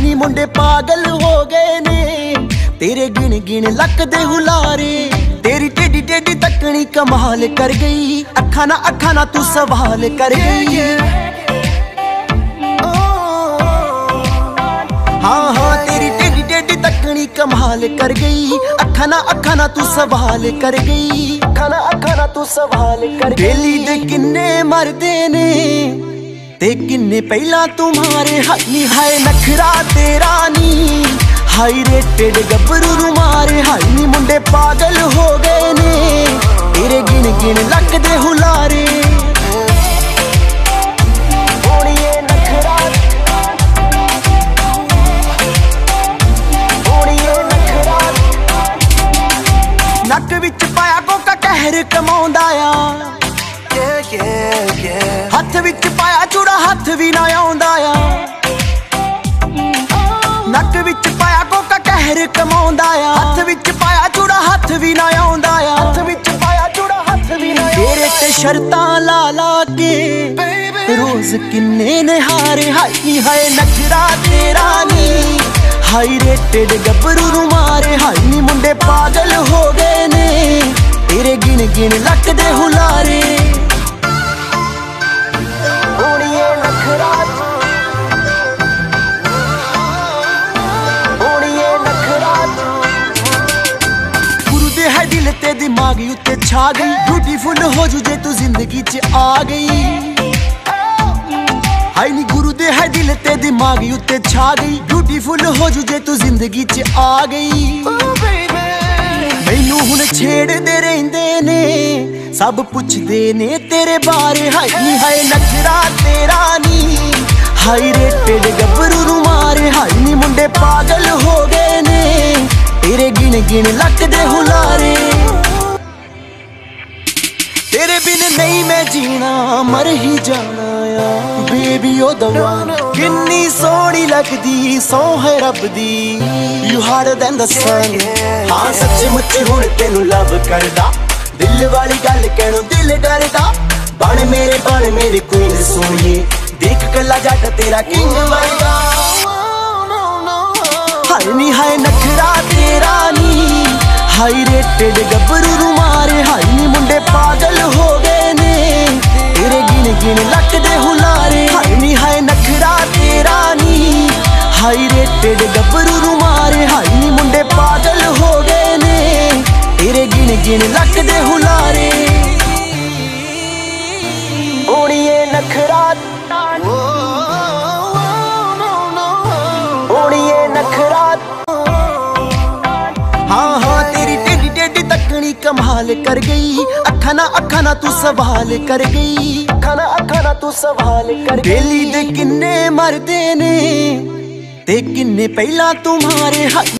ਨੀ ਮੁੰਡੇ ਪਾਗਲ ਹੋ ਗਏ ਨੇ। ਤੇਰੇ ਗਿਣ ਗਿਣ ਲੱਕ ਦੇ ਹੁਲਾਰੇ, ਤੇਰੀ ਟੇਡੀ ਟੇਡੀ ਤੱਕਣੀ ਕਮਾਲ ਕਰ ਗਈ। ਅੱਖਾਂ ਨਾ ਅੱਖਾਂ ਨਾ ਤੂੰ ਸਵਾਲ ਕਰ ਗਈ। ਹਾਂ ਹਾਂ, ਤੇਰੀ ਟੇਡੀ ਟੇਡੀ ਤੱਕਣੀ ਕਮਾਲ ਕਰ ਗਈ। ਅੱਖਾਂ ਨਾ ਅੱਖਾਂ ਨਾ ਤੂੰ ਸਵਾਲ ਕਰ ਗਈ। ਅੱਖਾਂ ਨਾ ਅੱਖਾਂ ਨਾ ਤੂੰ ਸਵਾਲ ਕਰ ਗਈ। ਬੇਲੀ ਦੇ ਕਿੰਨੇ ਮਰਦੇ ਨੇ। ਤੇ ਕਿੰਨੇ ਪਹਿਲਾਂ ਤੁਮਾਰੇ ਹਾਈ ਹਾਏ ਨਖਰਾ ਤੇਰਾ ਨੀ। ਹਾਈ ਰੇਟਡ ਗੱਭਰੂ ਨੂੰ ਮਾਰੇ। ਹਾਈ ਨੀ ਮੁੰਡੇ ਪਾਗਲ ਹੋ ਗਏ ਨੇ। ਤੇਰੇ ਗਿਣ ਗਿਣ ਲੱਗਦੇ ਹੁਲਾਰੇ। ਨੱਕ ਵਿੱਚ ਪਾਇਆ ਕੋਕਾ, ਕਹਿਰ ਕਮਾਉਂਦਾ ਆ। ਹੱਥ ਵਿੱਚ ਪਾਇਆ ਹੱਥ ਵੀ ਨਾ ਆਉਂਦਾ ਆ। ਨੱਕ ਵਿੱਚ ਪਾਇਆ ਕੋਕਾ ਕਹਿਰ ਕਮਾਉਂਦਾ ਆ। ਹੱਥ ਵਿੱਚ ਪਾਇਆ ਚੂੜਾ ਹੱਥ ਵੀ ਨਾ ਆਉਂਦਾ ਆ। ਹੱਥ ਵਿੱਚ ਪਾਇਆ ਚੂੜਾ ਹੱਥ ਵੀ ਨਾ ਤੇਰੇ ਤੇ ਸ਼ਰਤਾਂ ਲਾ ਲਾ ਕੇ ਰੋਜ਼ ਕਿੰਨੇ ਨਿਹਾਰੇ ਹਾਈ ਹਾਏ ਨਖਰਾ ਤੇਰਾ ਨੀ। ਹਾਈ ਰੇਟਡ ਗੱਭਰੂ ਨੂੰ ਮਾਰੇ ਹਾਈ ਨੀ ਮੁੰਡੇ ਪਾਗਲ ਹੋ ਗਏ ਨੇ। ਤੇਰੇ ਗਿਣ ਗਿਣ ਲੱਕ ਦੇ ਹੁਲਾਰੇ। ਦਿਮਾਗ ਉੱਤੇ ਛਾ ਗਈ। ਬਿਊਟੀਫੁਲ ਹੋ ਜੂ ਜੇ ਤੂੰ ਜ਼ਿੰਦਗੀ 'ਚ ਆ ਗਈ। ਹਾਈ ਨੀ ਗੁਰੂ ਦੇ ਹੈ ਦਿਲ ਤੇ ਦਿਮਾਗ ਉੱਤੇ ਛਾ ਗਈ। ਬਿਊਟੀਫੁਲ ਹੋ ਜੂ ਜੇ ਤੂੰ ਜ਼ਿੰਦਗੀ 'ਚ ਆ ਗਈ। ਮੈਨੂੰ ਹੁਣ ਛੇੜਦੇ ਰਹਿੰਦੇ ਨੇ, ਸਭ ਪੁੱਛਦੇ ਨੇ ਤੇਰੇ ਬਾਰੇ। ਹਾਈ ਨੀ, ਹਾਏ ਨਖਰਾ ਤੇਰਾ ਨੀ ਹਾਈ ਰੇਟਡ ਗੱਭਰੂ ਨੂੰ ਮਾਰੇ। ਹਾਈ ਨੀ ਮੁੰਡੇ ਪਾਗਲ ਹੋ ਗਏ ਨੇ, ਤੇਰੇ ਗਿਣ ਗਿਣ ਲੱਕ ਦੇ ਹੁਲਾਰੇ। ਬਿਨ ਨਹੀਂ ਮੈਂ ਜੀਣਾ, ਮਰ ਹੀ ਜਾਣਾ ਆ। ਬੇਬੀ ਉਹ ਦਵਾ ਕਿੰਨੀ ਸੋਹਣੀ ਲੱਗਦੀ, ਸੋ ਹੈ ਰੱਬ ਦੀ। You harder than the sun ਹਾਂ, ਸੱਚ ਮੁੱਚ ਹੁਣ ਤੈਨੂੰ ਲਵ ਕਰਦਾ। ਦਿਲ ਵਾਲੀ ਗੱਲ ਕਹਿਣੋਂ ਦਿਲ ਡਰਦਾ। ਬਣ ਮੇਰੇ ਬਣ ਮੇਰੇ ਕੁਈਨ ਸੋਹਣੀਏ ਦੇਖ ਕੱਲਾ ਜੱਟ ਤੇਰਾ ਕਿੰਗ ਵਰਗਾ ਹਾਏ ਨੀ, ਹਾਏ ਨਖਰਾ ਤੇਰਾ ਨੀ। ਹਾਈ ਰੇਟਡ ਗੱਭਰੂ ਗਿਣ ਗਿਣ ਹੁਲਾਰੇ। ਹਾਏ ਨੀ, ਹਾਏ ਨਖਰਾ ਤੇਰਾ ਨੀ। ਹਾਈ ਰੇਟਡ ਗੱਭਰੂ ਨੂੰ ਮਾਰੇ ਹਾਈ ਨੀ, ਮੁੰਡੇ ਪਾਗਲ ਹੋ ਗਏ ਨੇ। ਤੇਰੇ ਗਿਣ ਗਿਣ ਲੱਕ ਹੁਲਾਰੇ। ਓੜੀਏ ਨਖਰਾ ਓਣੀਏ ਨਖਰਾ ਹਾਂ ਹਾਂ, ਤੇਰੀ ਟੇਡੀ ਟੇਡੀ ਤੱਕਣੀ ਕਮਾਲ ਕਰ ਗਈ। ਅੱਖਾਂ ਨਾ ਅੱਖਾਂ ਨਾ ਤੂੰ ਸਵਾਲ ਕਰ ਗਈ ਅੱਖਾਂ ਨਾ ਅੱਖਾਂ ਨਾ ਤੂੰ ਸਵਾਲ ਕਰ ਗਈ ਬੇਲੀ ਦੇ ਕਿੰਨੇ ਮਰਦੇ ਨੇ ਤੇ ਕਿੰਨੇ ਪਹਿਲਾਂ ਤੁਮਾਰੇ